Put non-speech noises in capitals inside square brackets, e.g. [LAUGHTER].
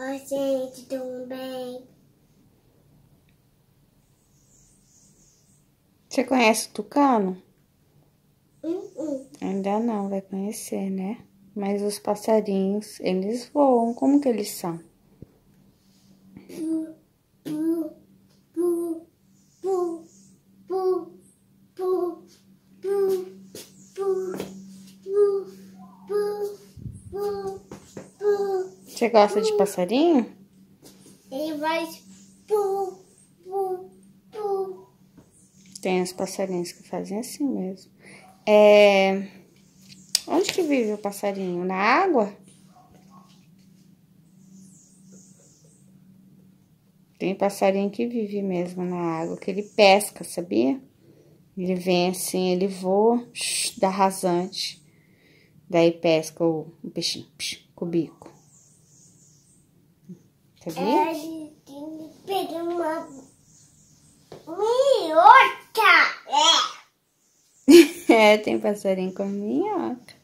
Oi, gente, tudo bem? Você conhece o tucano? Hum, hum. Ainda não, vai conhecer, né? Mas os passarinhos, eles voam. Como que eles são? Você gosta de passarinho? Ele vai. Tem os passarinhos que fazem assim mesmo. É... Onde que vive o passarinho? Na água? Tem passarinho que vive mesmo na água, que ele pesca, sabia? Ele vem assim, ele voa, shh, dá rasante. Daí pesca o, o peixinho psh, com o bico. Você viu? É, a gente pegou uma minhoca. É. [LAUGHS] é, tem passarinho com minhoca.